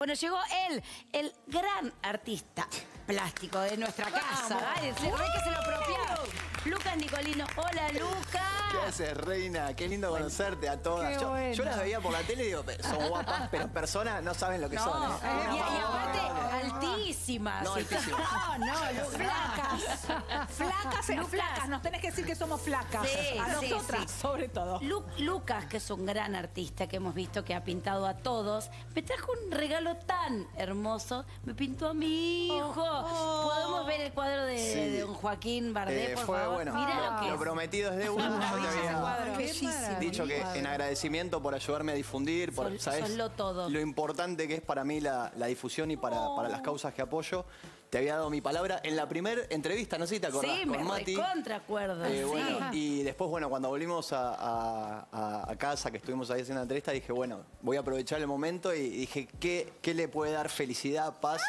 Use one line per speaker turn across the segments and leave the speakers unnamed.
Bueno, llegó él, el gran artista plástico de nuestra casa. Ay, se ve que se lo apropiaron. Lucas Nicolino. Hola, Lucas.
¿Qué haces, reina? Qué lindo conocerte a todas.
Qué
Yo,
bueno.
yo las veía por la tele y digo, son guapas, pero en persona no saben lo que
No,
son. ¿eh?
y, y aparte,
no, no.
altísimas.
No, altísimas.
No, no, Lucas.
Flacas. Flacas, eh,
Lucas.
flacas. Nos tenés que decir que somos flacas.
Sí,
a nosotras,
sí.
sobre todo.
Lu- Lucas, que es un gran artista que hemos visto que ha pintado a todos, me trajo un regalo tan hermoso. Me pintó a mi hijo. ¿Podemos ver el cuadro de,
Sí.
de don Joaquín Bardé,
Eh,
por
fue
favor?
bueno.
Mira
lo,
lo que
lo
es.
prometido es deuda.
Bellísimo.
dicho que en agradecimiento por ayudarme a difundir, por,
Sol-
¿sabes?
todo.
Lo importante que es para mí la, la difusión y para, para las causas que apoyo. Te había dado mi palabra en la primera entrevista, no sé si te acordás,
Sí,
con
me
Mati.
recontra acuerdo.
Eh,
sí.
y después, bueno, cuando volvimos a, a- a- a casa, que estuvimos ahí haciendo la entrevista, dije, bueno, voy a aprovechar el momento y dije, ¿qué, qué le puede dar felicidad, paz?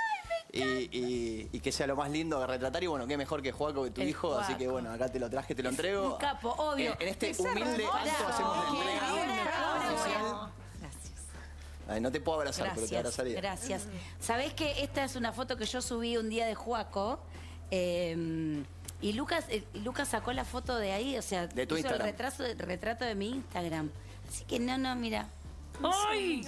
Y, y- y que sea lo más lindo de retratar. Y bueno, qué mejor que Juaco, que tu
El
hijo. Así que bueno, acá te lo traje, te lo entrego.
un capo, obvio.
En, en este
Es
humilde acto hacemos la entrega. Ay, no te puedo abrazar, pero te
Gracias,
abrazaría.
gracias. Sabés que esta es una foto que yo subí un día de Juaco. eh, y Lucas, eh, Lucas sacó la foto de ahí, o sea,
De tu
hizo
Instagram.
el retraso, el retrato de mi Instagram. Así que no, no, mira. ¡Ay!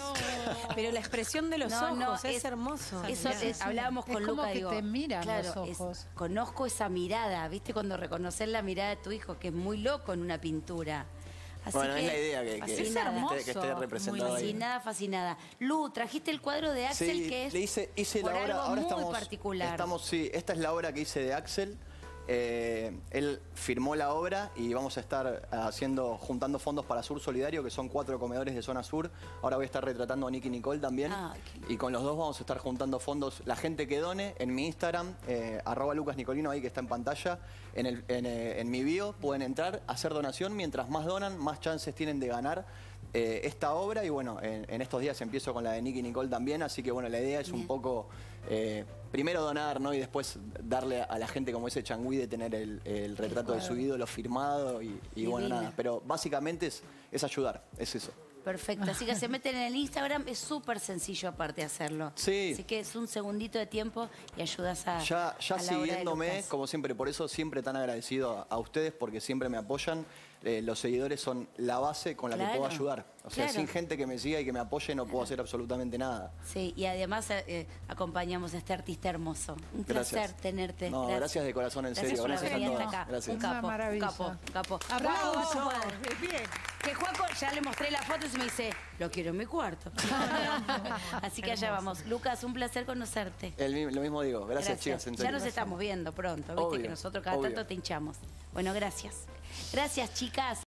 Pero la expresión de los
No,
ojos
no,
es, hermoso.
Eso es- hablábamos
Es
con
como
Lucas.
que
digo,
te miran
claro,
los
es-
ojos.
conozco esa mirada, ¿viste? Cuando reconocer la mirada de tu hijo, que es muy loco en una pintura. Así
Bueno, es la idea que, que- que
fascinada.
esté, que esté representado.
Fascinada, fascinada. Lu, trajiste el cuadro de Axel
Sí,
que es
le hice, hice
por
la obra, ahora
muy
estamos,
particular.
estamos, sí, esta es la obra que hice de Axel. Eh, él firmó la obra y vamos a estar haciendo, juntando fondos para Sur Solidario, que son cuatro comedores de zona sur. Ahora voy a estar retratando a Nicky Nicole también.
Ah,
y con los dos vamos a estar juntando fondos. La gente que done en mi Instagram, eh, arroba Lucas Nicolino, ahí que está en pantalla, en, el- en, eh, en mi bio, pueden entrar, hacer donación. Mientras más donan, más chances tienen de ganar eh, esta obra. Y bueno, en, en estos días empiezo con la de Nicky Nicole también. Así que bueno, la idea es un poco eh, primero donar, ¿no? Y después darle a la gente como ese changüí de tener el, el retrato de su ídolo firmado. Y, y bueno, nada. Pero básicamente es, es ayudar, es eso.
Perfecto, así que se meten en el Instagram, es súper sencillo aparte hacerlo.
Sí.
Así que es un segundito de tiempo y ayudas a.
Ya, ya
a la obra de
siguiéndome, como siempre, por eso siempre tan agradecido a, a ustedes porque siempre me apoyan. Eh, los seguidores son la base con la que puedo ayudar. O sea,
claro.
sin gente que me siga y que me apoye no puedo hacer absolutamente nada.
Sí, y además eh, acompañamos a este artista hermoso. Un
Gracias.
placer tenerte.
No, gracias de corazón, en serio.
por
Gracias a todos.
acá.
Gracias.
Un capo, un capo, capo.
Aplausos. Bien.
Que Juaco, ya le mostré la foto y me dice, lo quiero en mi cuarto. Así que allá vamos. Lucas, un placer conocerte.
El lo mismo digo. Gracias, chicas. en
Ya nos estamos viendo pronto, viste
Obvio,
que nosotros cada
obvio.
tanto te hinchamos. Bueno, gracias. Gracias, chicas.